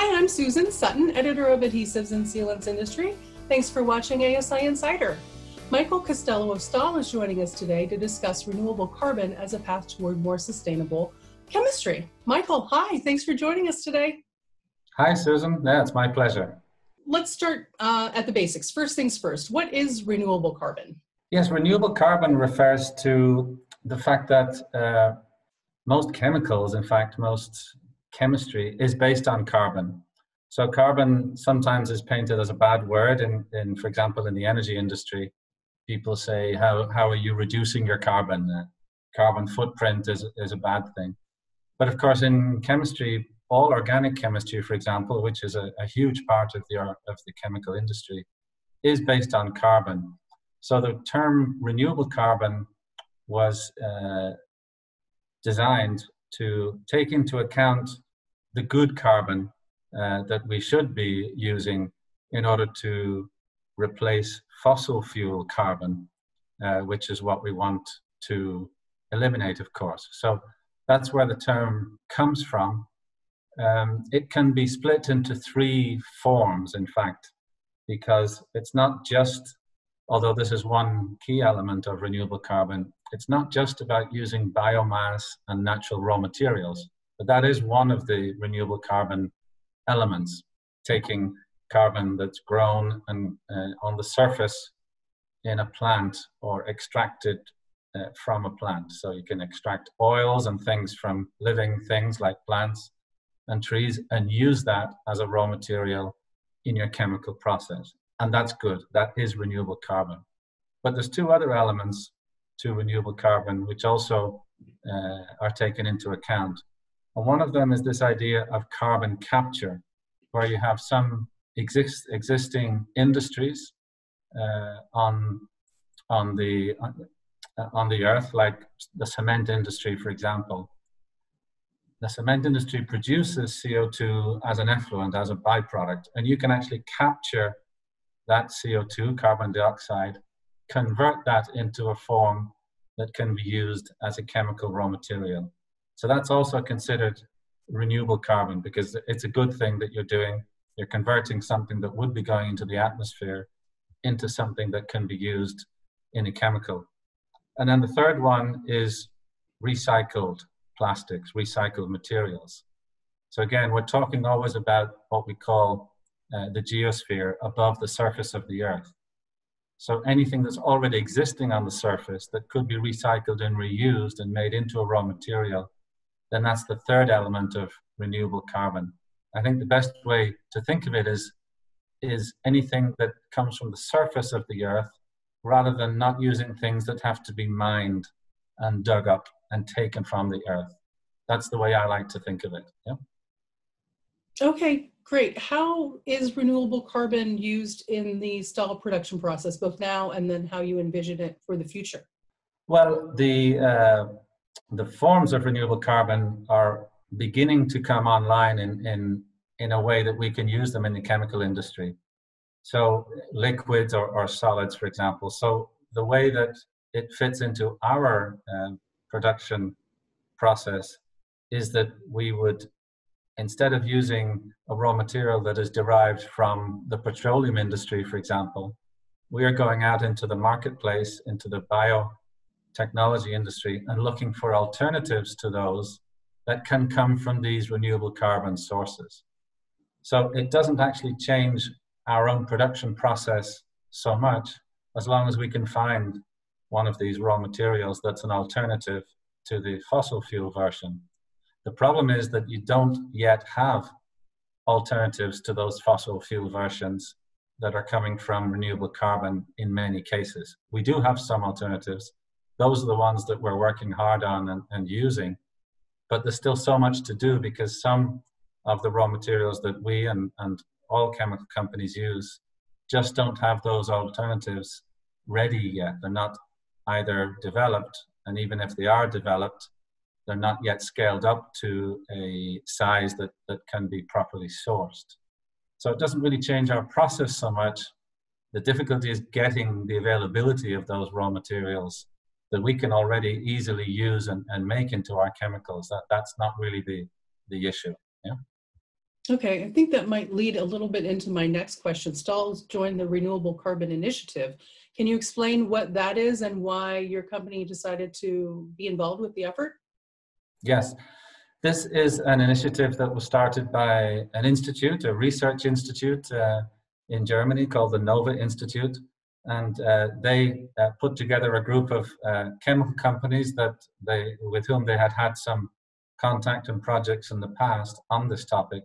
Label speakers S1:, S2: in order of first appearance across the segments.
S1: Hi, I'm Susan Sutton, editor of Adhesives and Sealants Industry. Thanks for watching ASI Insider. Michael Costello of Stahl is joining us today to discuss renewable carbon as a path toward more sustainable chemistry. Michael, hi, thanks for joining us today.
S2: Hi, Susan. Yeah, it's my pleasure.
S1: Let's start uh, at the basics. First things first, what is renewable carbon?
S2: Yes, renewable carbon refers to the fact that uh, most chemicals, in fact, most chemistry is based on carbon. So carbon sometimes is painted as a bad word in, in for example, in the energy industry. People say, how, how are you reducing your carbon? Uh, carbon footprint is, is a bad thing. But of course, in chemistry, all organic chemistry, for example, which is a, a huge part of the, of the chemical industry, is based on carbon. So the term renewable carbon was uh, designed to take into account the good carbon uh, that we should be using in order to replace fossil fuel carbon, uh, which is what we want to eliminate, of course. So that's where the term comes from. Um, it can be split into three forms, in fact, because it's not just, although this is one key element of renewable carbon, it's not just about using biomass and natural raw materials, but that is one of the renewable carbon elements, taking carbon that's grown and uh, on the surface in a plant or extracted uh, from a plant. So you can extract oils and things from living things like plants and trees and use that as a raw material in your chemical process. And that's good. That is renewable carbon. But there's two other elements to renewable carbon which also uh, are taken into account. And one of them is this idea of carbon capture, where you have some exist, existing industries uh, on, on, the, on the earth, like the cement industry, for example. The cement industry produces CO2 as an effluent, as a byproduct, and you can actually capture that CO2, carbon dioxide, convert that into a form that can be used as a chemical raw material. So that's also considered renewable carbon because it's a good thing that you're doing. You're converting something that would be going into the atmosphere into something that can be used in a chemical. And then the third one is recycled plastics, recycled materials. So again, we're talking always about what we call uh, the geosphere above the surface of the earth. So anything that's already existing on the surface that could be recycled and reused and made into a raw material then that's the third element of renewable carbon. I think the best way to think of it is, is anything that comes from the surface of the earth rather than not using things that have to be mined and dug up and taken from the earth. That's the way I like to think of it. Yeah.
S1: Okay, great. How is renewable carbon used in the Stahl production process, both now and then how you envision it for the future?
S2: Well, the uh, the forms of renewable carbon are beginning to come online in, in, in a way that we can use them in the chemical industry. So liquids or, or solids, for example. So the way that it fits into our uh, production process is that we would, instead of using a raw material that is derived from the petroleum industry, for example, we are going out into the marketplace, into the biotechnology industry and looking for alternatives to those that can come from these renewable carbon sources. So it doesn't actually change our own production process so much as long as we can find one of these raw materials that's an alternative to the fossil fuel version. The problem is that you don't yet have alternatives to those fossil fuel versions that are coming from renewable carbon in many cases. We do have some alternatives, those are the ones that we're working hard on and, and using. But there's still so much to do because some of the raw materials that we and, and all chemical companies use just don't have those alternatives ready yet. They're not either developed, and even if they are developed, they're not yet scaled up to a size that, that can be properly sourced. So it doesn't really change our process so much. The difficulty is getting the availability of those raw materials that we can already easily use and, and make into our chemicals. That, that's not really the, the issue. Yeah.
S1: Okay, I think that might lead a little bit into my next question. Stahl's joined the Renewable Carbon Initiative. Can you explain what that is and why your company decided to be involved with the effort?
S2: Yes, this is an initiative that was started by an institute, a research institute uh, in Germany called the Nova Institute. And uh, they uh, put together a group of uh, chemical companies that they, with whom they had had some contact and projects in the past on this topic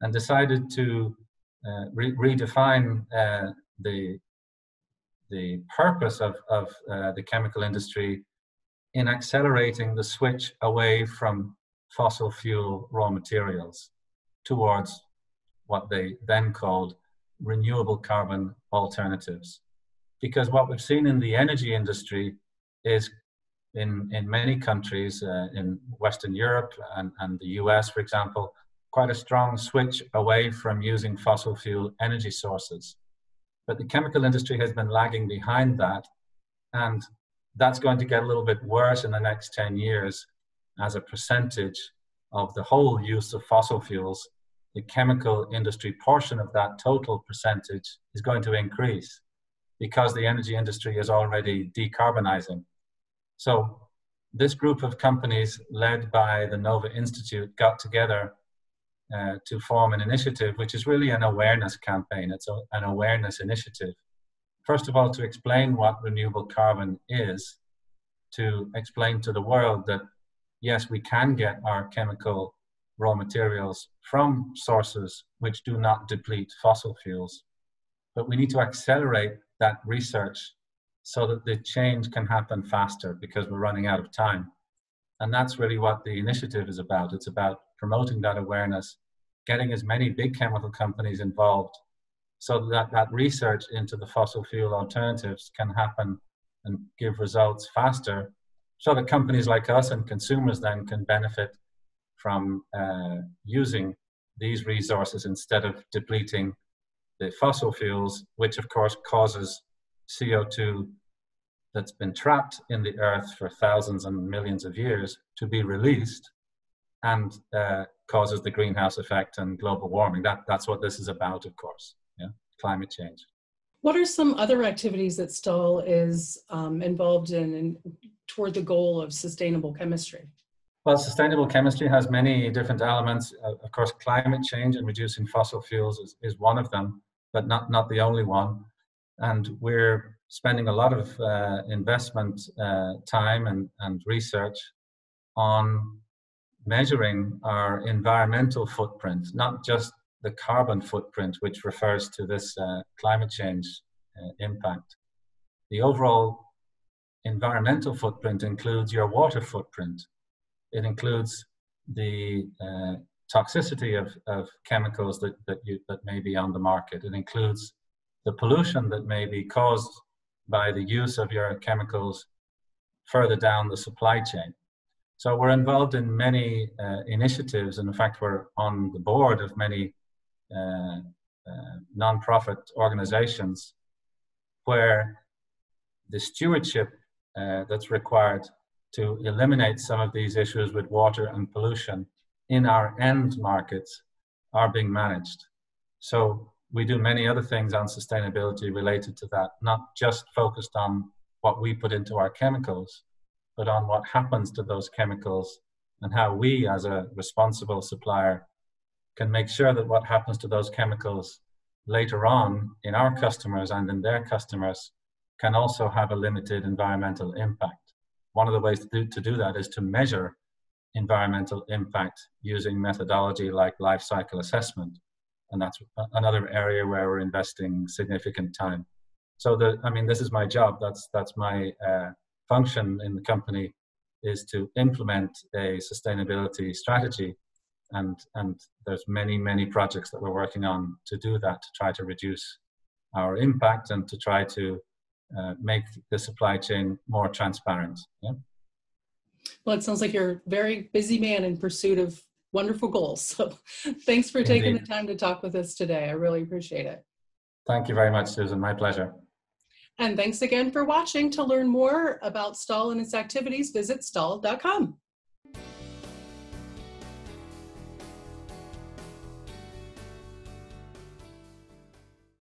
S2: and decided to uh, re- redefine uh, the, the purpose of, of the chemical industry in accelerating the switch away from fossil fuel raw materials towards what they then called renewable carbon alternatives. Because what we've seen in the energy industry is in, in many countries, uh, in Western Europe and, and the US, for example, quite a strong switch away from using fossil fuel energy sources. But the chemical industry has been lagging behind that, and that's going to get a little bit worse in the next 10 years as a percentage of the whole use of fossil fuels. The chemical industry portion of that total percentage is going to increase because the energy industry is already decarbonizing. So, this group of companies, led by the Nova Institute, got together uh, to form an initiative, which is really an awareness campaign. It's a, an awareness initiative. First of all, to explain what renewable carbon is, to explain to the world that yes, we can get our chemical raw materials from sources which do not deplete fossil fuels. But we need to accelerate that research so that the change can happen faster because we're running out of time. And that's really what the initiative is about. It's about promoting that awareness, getting as many big chemical companies involved so that that research into the fossil fuel alternatives can happen and give results faster so that companies like us and consumers then can benefit from uh, using these resources instead of depleting the fossil fuels, which of course causes CO2 that's been trapped in the earth for thousands and millions of years to be released and uh, causes the greenhouse effect and global warming. That, that's what this is about, of course? Climate change.
S1: What are some other activities that Stahl is um, involved in, in toward the goal of sustainable chemistry?
S2: Well, sustainable chemistry has many different elements. Uh, of course, climate change and reducing fossil fuels is, is one of them, but not, not the only one. And we're spending a lot of uh, investment uh, time and, and research on measuring our environmental footprint, not just the carbon footprint, which refers to this uh, climate change uh, impact. The overall environmental footprint includes your water footprint. It includes the uh, toxicity of, of chemicals that, that, you, that may be on the market. It includes the pollution that may be caused by the use of your chemicals further down the supply chain. So we're involved in many uh, initiatives, and in fact, we're on the board of many uh, uh, non-profit organizations where the stewardship uh, that's required to eliminate some of these issues with water and pollution in our end markets are being managed. So we do many other things on sustainability related to that, not just focused on what we put into our chemicals, but on what happens to those chemicals and how we, as a responsible supplier, can make sure that what happens to those chemicals later on in our customers and in their customers can also have a limited environmental impact. One of the ways to do, to do that is to measure environmental impact using methodology like life cycle assessment. And that's another area where we're investing significant time. So the, I mean, this is my job. That's that's my uh, function in the company is to implement a sustainability strategy and and there's many many projects that we're working on to do that to try to reduce our impact and to try to uh, make the supply chain more transparent yeah?
S1: Well it sounds like you're a very busy man in pursuit of wonderful goals so thanks for taking the time to talk with us today. I really appreciate it.
S2: Thank you very much susan. My pleasure.
S1: And thanks again for watching. To learn more about Stahl and its activities, visit stahl.com.